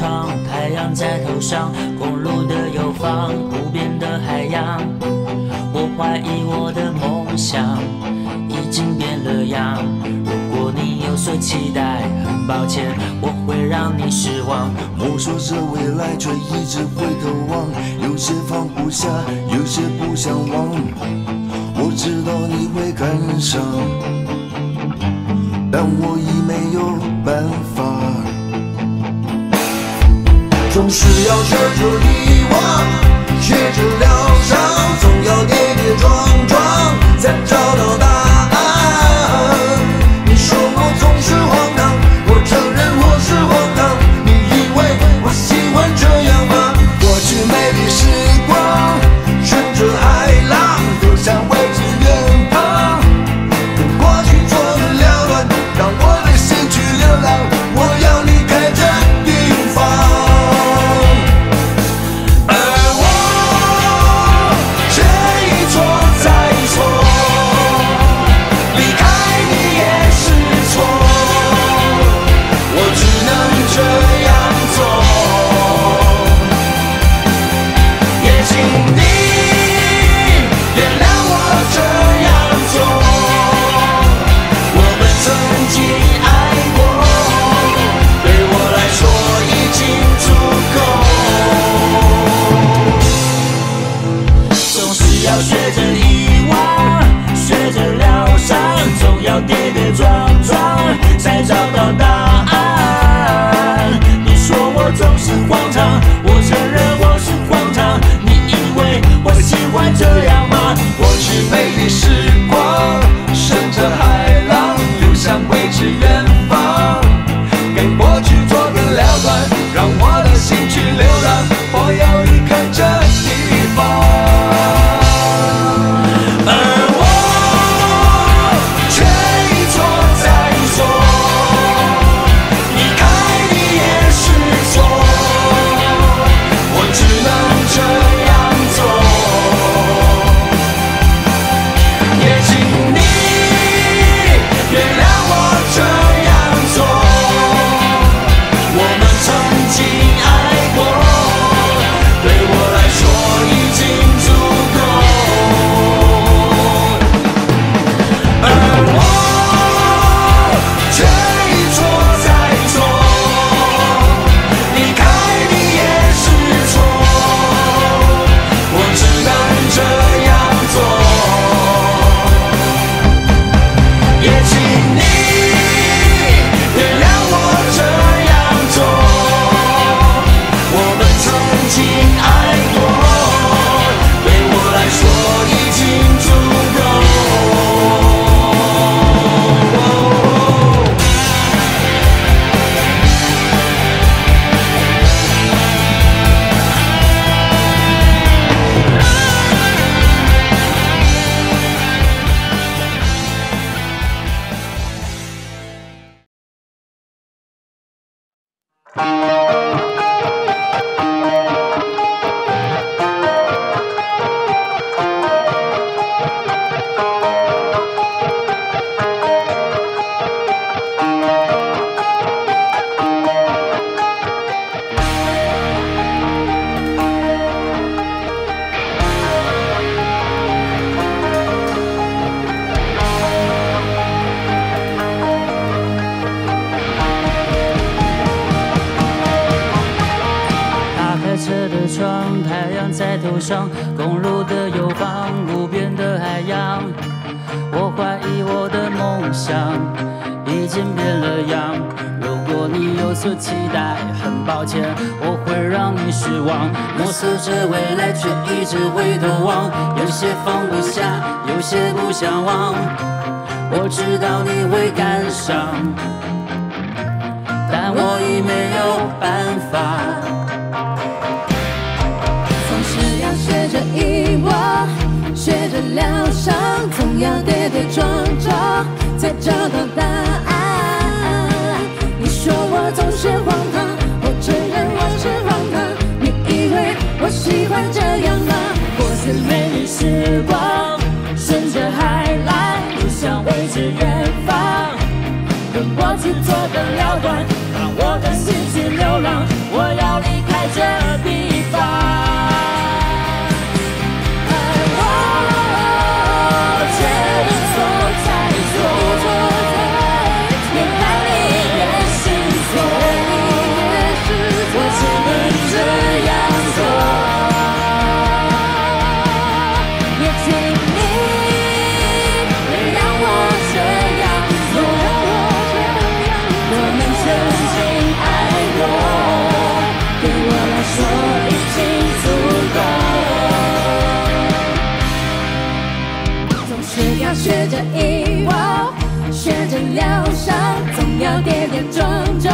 窗，太阳在头上，公路的右方，无边的海洋。我怀疑我的梦想已经变了样。如果你有所期待，很抱歉，我会让你失望。摸索着未来，却一直回头望，有些放不下，有些不想忘。我知道你会感伤，但我已没有办法。总是要学着遗忘，学着疗伤，总要跌跌撞撞，才找路上，公路的右方，无边的海洋。我怀疑我的梦想已经变了样。如果你有所期待，很抱歉，我会让你失望。摸索着未来，却一直回头望，有些放不下，有些不想忘。我知道你会感伤，但我已没有办法。学着疗伤，学着遗忘，学着疗伤，总要跌跌撞撞，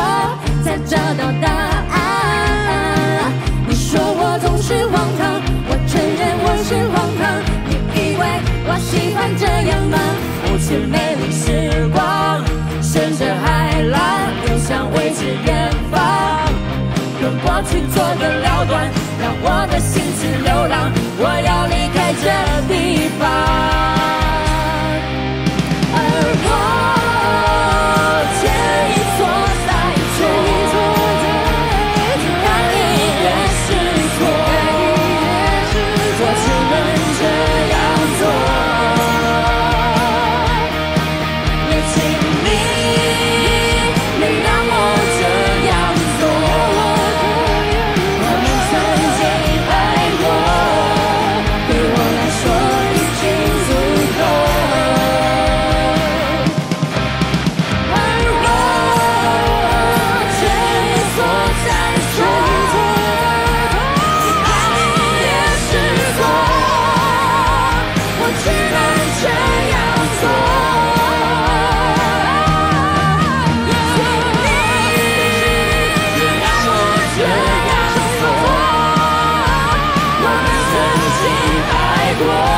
才找到答案。你说我总是荒唐，我承认我是荒唐。你以为我喜欢这样吗？无限美丽时光，顺着海浪流向未知远方，用过去做个了断，让我的心事流浪。我要离开这地方。glory.